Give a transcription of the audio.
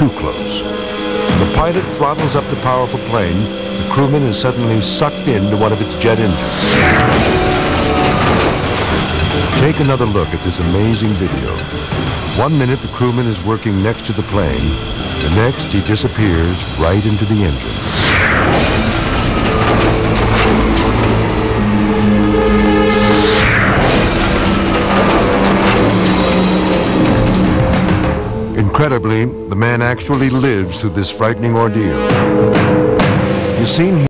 too close. The pilot throttles up the powerful plane, the crewman is suddenly sucked into one of its jet engines. Take another look at this amazing video. One minute the crewman is working next to the plane, the next he disappears right into the engine. Incredibly, the man actually lives through this frightening ordeal. You seem